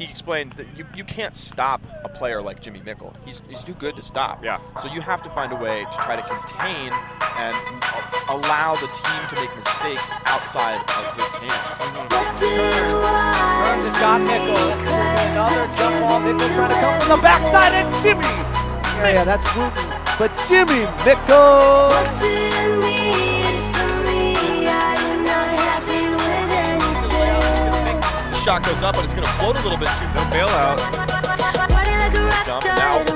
he explained that you, you can't stop a player like Jimmy Mickle. He's, he's too good to stop. Yeah. So you have to find a way to try to contain and allow the team to make mistakes outside of his hands. Turns to John Mickle. Another jump ball. Mickle trying to come from the backside and Jimmy. Yeah, yeah, that's Wooten. But Jimmy Mickle. Shot goes up, but it's going to float a little bit. Too. No bailout. Dump it out.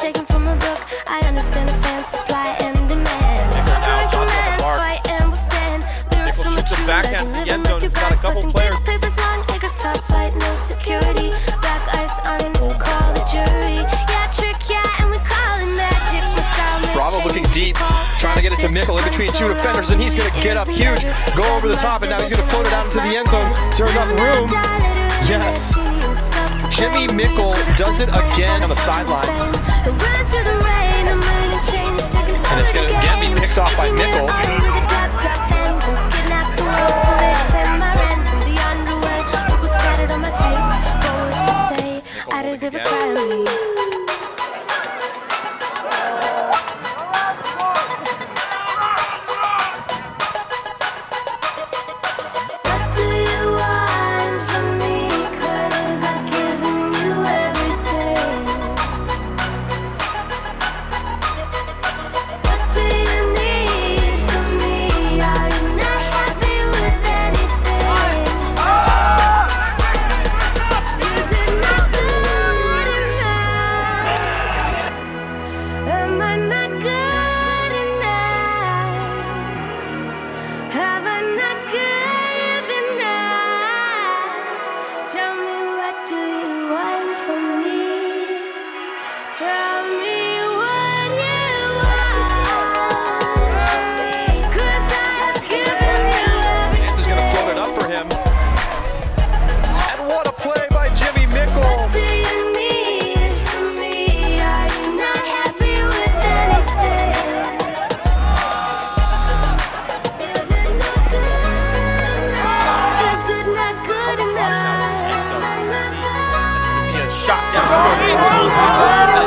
Taken from a book. I understand the looking deep, trying to get it to Mickle in between two defenders, and he's going to get up huge, go over the top, and now he's going to float it out into the end zone. Is there enough room? Yes. Jimmy Mickle does it again on the sideline. And it's gonna again be picked off by Mickle. I deserve shot down. the road.